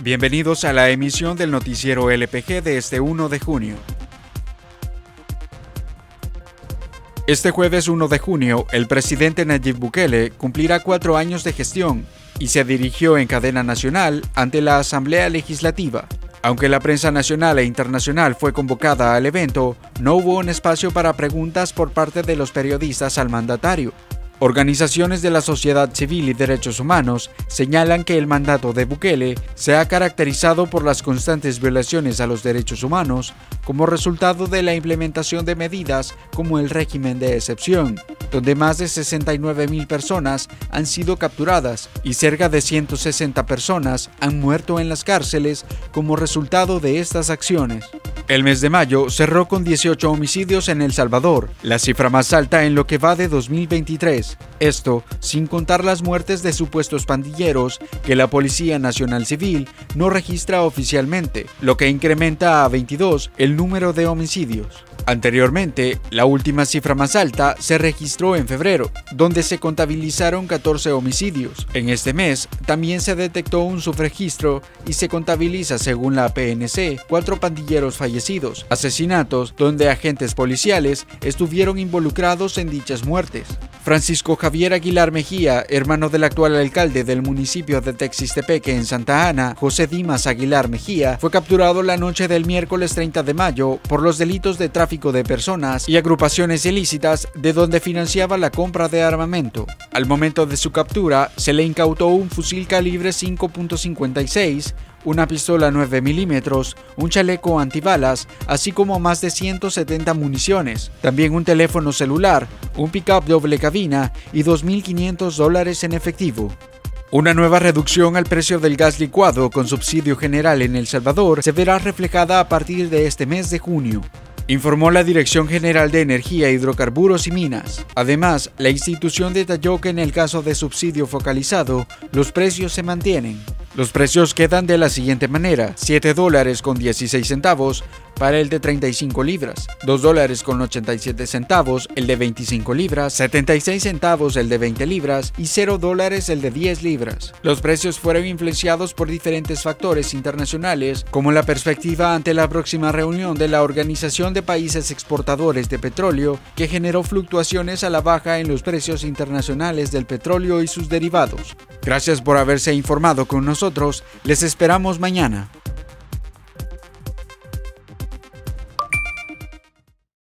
Bienvenidos a la emisión del noticiero LPG de este 1 de junio. Este jueves 1 de junio, el presidente Nayib Bukele cumplirá cuatro años de gestión y se dirigió en cadena nacional ante la Asamblea Legislativa. Aunque la prensa nacional e internacional fue convocada al evento, no hubo un espacio para preguntas por parte de los periodistas al mandatario. Organizaciones de la sociedad civil y derechos humanos señalan que el mandato de Bukele se ha caracterizado por las constantes violaciones a los derechos humanos como resultado de la implementación de medidas como el régimen de excepción, donde más de 69 mil personas han sido capturadas y cerca de 160 personas han muerto en las cárceles como resultado de estas acciones. El mes de mayo cerró con 18 homicidios en El Salvador, la cifra más alta en lo que va de 2023. Esto sin contar las muertes de supuestos pandilleros que la Policía Nacional Civil no registra oficialmente, lo que incrementa a 22 el número de homicidios. Anteriormente, la última cifra más alta se registró en febrero, donde se contabilizaron 14 homicidios. En este mes también se detectó un subregistro y se contabiliza, según la PNC, cuatro pandilleros fallecidos, asesinatos donde agentes policiales estuvieron involucrados en dichas muertes. Francisco Javier Aguilar Mejía, hermano del actual alcalde del municipio de Texistepeque en Santa Ana, José Dimas Aguilar Mejía, fue capturado la noche del miércoles 30 de mayo por los delitos de tráfico de personas y agrupaciones ilícitas de donde financiaba la compra de armamento. Al momento de su captura, se le incautó un fusil calibre 5.56, una pistola 9 milímetros, un chaleco antibalas, así como más de 170 municiones, también un teléfono celular, un pickup doble cabina y 2.500 dólares en efectivo. Una nueva reducción al precio del gas licuado con subsidio general en El Salvador se verá reflejada a partir de este mes de junio informó la Dirección General de Energía, Hidrocarburos y Minas. Además, la institución detalló que en el caso de subsidio focalizado, los precios se mantienen. Los precios quedan de la siguiente manera, 7 dólares con 16 centavos para el de 35 libras, 2 dólares con 87 centavos el de 25 libras, 76 centavos el de 20 libras y 0 dólares el de 10 libras. Los precios fueron influenciados por diferentes factores internacionales como la perspectiva ante la próxima reunión de la Organización de Países Exportadores de Petróleo que generó fluctuaciones a la baja en los precios internacionales del petróleo y sus derivados. Gracias por haberse informado con nosotros, les esperamos mañana.